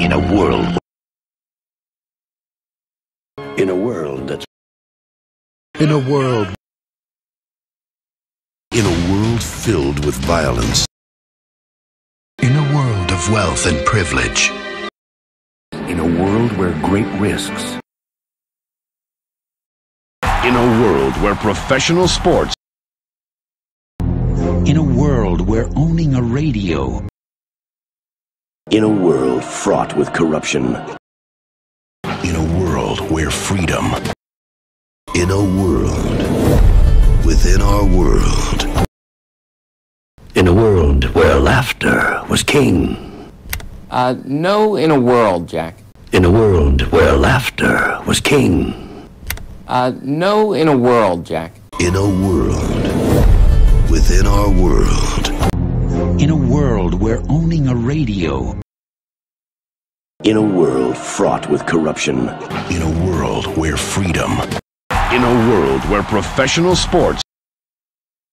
In a world. In a world that's. In a world. In a world filled with violence. In a world of wealth and privilege. In a world where great risks. In a world where professional sports. In a world where owning a radio. In a world fraught with corruption. In a world where freedom. In a world within our world. In a world where laughter was king. Uh, no, in a world, Jack. In a world where laughter was king. Uh, no, in a world, Jack. In a world within our world. In a world where owning a radio. In a world fraught with corruption. In a world where freedom. In a world where professional sports.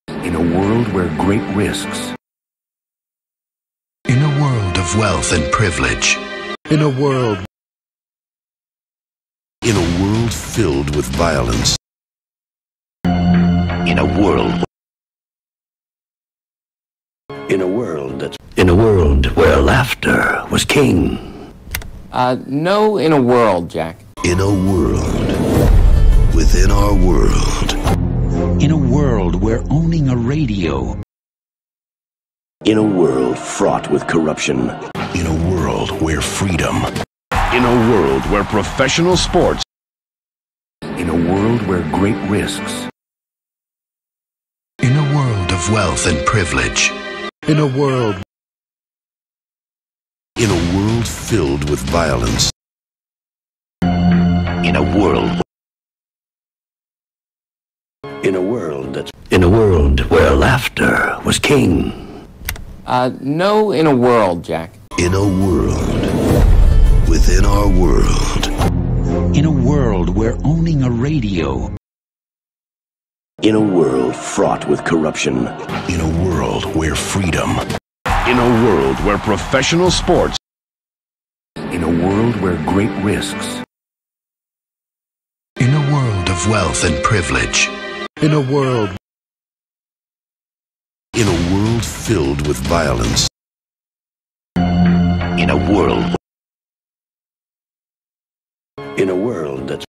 In a world where great risks. In a world of wealth and privilege. In a world. In a world filled with violence. In a world. In a world that's. In a world where laughter was king. Uh, no, in a world, Jack. In a world within our world. In a world where owning a radio. In a world fraught with corruption. In a world where freedom. In a world where professional sports. In a world where great risks. In a world of wealth and privilege. In a world. In a world filled with violence. In a world. In a world that's. In a world where laughter was king. Uh, no, in a world, Jack. In a world within our world. In a world where owning a radio. In a world fraught with corruption. In a world where freedom. In a world where professional sports. In a world where great risks. In a world of wealth and privilege. In a world. In a world filled with violence. In a world. In a world that's.